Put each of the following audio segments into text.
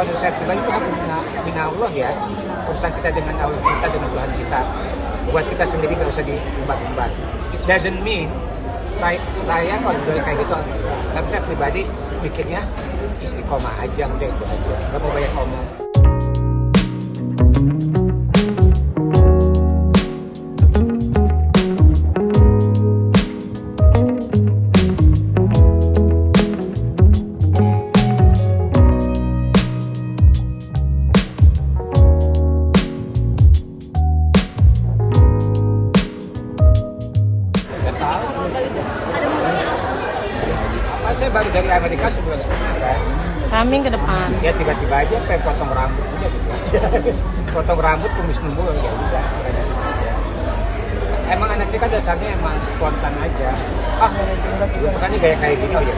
kalau saya pribadi itu mina Allah ya urusan kita dengan Allah kita dengan Tuhan kita. Buat kita sendiri nggak usah diumbar-umbar. It doesn't mean saya, saya kalau udah kayak gitu tapi saya pribadi mikirnya istiqomah aja udah itu aja. Nggak mau banyak ngomong baru dari Amerika sebulan setengah kan Kami ke depan. ya tiba-tiba aja pengen potong rambut udah gitu aja potong rambut kumis nunggu ya udah gitu aja. emang anaknya kan dasarnya emang spontan aja ah makanya gaya kayak gini oh ya.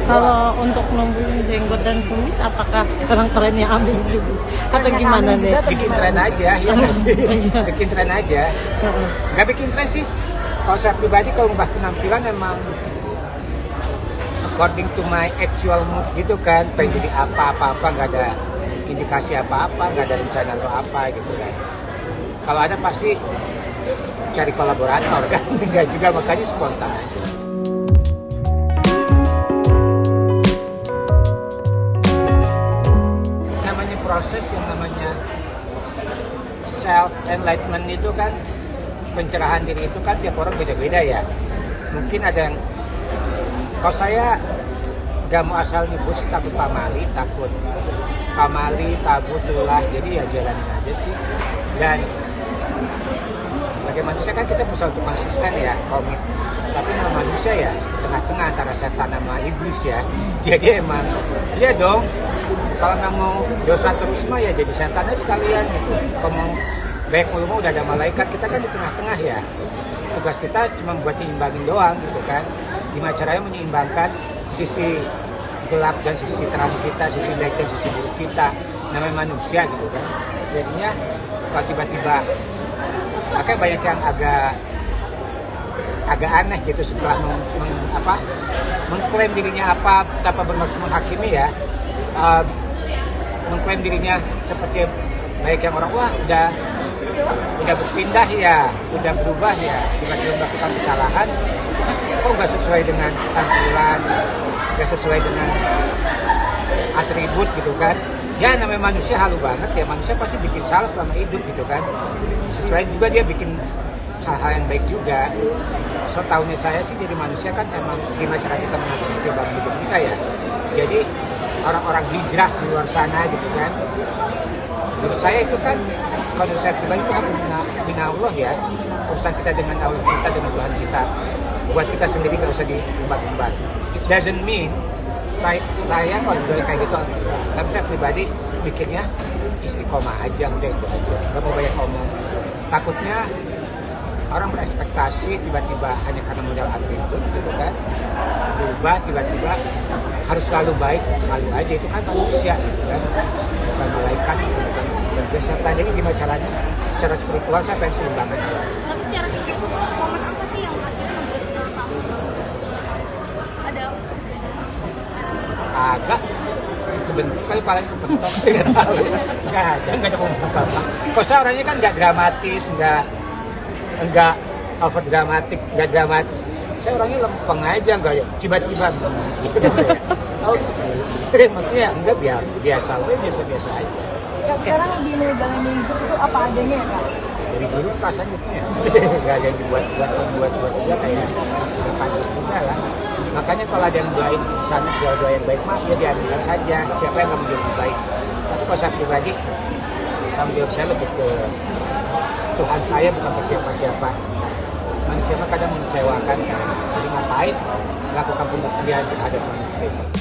Kalau untuk numbuhin jenggot dan kumis, apakah sekarang trennya ambil juga? Atau gimana deh? bikin tren aja ya nggak sih Iya. bikin tren aja Heeh. nggak bikin tren sih kalau saya pribadi kalau ngubah penampilan emang according to my actual mood gitu kan. Pengen jadi apa-apa-apa nggak ada indikasi apa-apa nggak ada rencana atau apa gitu kan. Kalau ada pasti cari kolaborator kan. Nggak juga makanya spontan aja. Namanya proses yang namanya self enlightenment itu kan pencerahan diri itu kan tiap orang beda-beda ya. Mungkin ada yang kalau saya gak mau asal nyebut sih takut pamali takut pamali takut tulah jadi ya jalanin aja sih. Dan sebagai manusia kan kita berusaha untuk konsisten ya komit. Tapi nama manusia ya tengah-tengah antara setan sama iblis ya. Jadi emang iya dong. Kalau nggak mau dosa terus mah ya jadi setan aja sekalian gitu. Kalau mau baik mulu udah ada malaikat kita kan di tengah-tengah ya. Tugas kita cuma buat nyimbangin doang gitu kan gimana caranya menyeimbangkan sisi gelap dan sisi terang kita sisi baik dan sisi buruk kita namanya manusia gitu kan. Jadinya kalau tiba-tiba makanya banyak yang agak agak aneh gitu setelah meng, mengklaim dirinya apa tanpa bermaksud menghakimi ya. Eh, mengklaim dirinya seperti baik yang orang wah udah udah berpindah ya udah berubah ya tiba-tiba melakukan kesalahan kok nggak sesuai dengan tampilan nggak sesuai dengan atribut gitu kan. Ya namanya manusia halu banget ya. Manusia pasti bikin salah selama hidup gitu kan. Sesuai juga dia bikin hal-hal yang baik juga. So tahunnya saya sih jadi manusia kan emang gimana cara kita mengatur seimbang hidup kita ya. Jadi orang-orang hijrah di luar sana gitu kan. Menurut saya itu kan kalau saya pribadi itu mina, mina Allah ya. Urusan kita dengan Allah kita dengan Tuhan kita buat kita sendiri nggak usah diumbar-umbar. It doesn't mean saya, saya kalau udah kayak gitu tapi saya pribadi mikirnya istiqomah aja udah itu aja. Nggak mau banyak ngomong. Takutnya orang berekspektasi tiba-tiba hanya karena modal atribut gitu kan? Berubah tiba-tiba harus selalu baik malu aja. Itu kan manusia gitu kan? Bukan malaikat bukan bukan biasa. Jadi gimana caranya? Secara spiritual saya pengen seimbang aja Tapi secara spiritual, momen apa sih yang akhirnya membuat uh, kamu ada agak kebentuk kali paling kebentuk nggak ada nggak ada momen apa apa kok saya orangnya kan nggak dramatis nggak nggak over dramatik nggak dramatis. Saya orangnya lempeng aja nggak ya tiba-tiba. Gitu kan ya oh maksudnya enggak biasa biasa biasa biasa aja. Kak, sekarang lebih menjalani hidup itu apa adanya ya kak? dari dulu rasanya ya nggak ada yang dibuat buat buat buat juga kayak pantas juga lah makanya kalau ada yang doain di sana doa doa yang baik mah ya diambilkan saja. Siapa yang nggak lebih baik? Tapi kalau saya pribadi tanggung saya lebih ke Tuhan saya bukan ke siapa siapa manusia mah kadang mengecewakan kan. Jadi ngapain melakukan pembuktian terhadap manusia